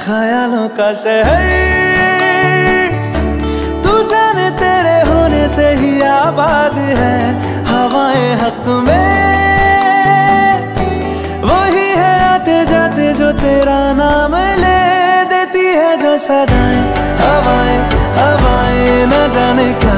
ख्यालों का शहर। तू जाने तेरे होने से ही आबाद है, हवाएँ हक में। वही है आते जाते जो तेरा नाम ले देती है जो सदाएँ। हवाएँ हवाएँ न जाने क्या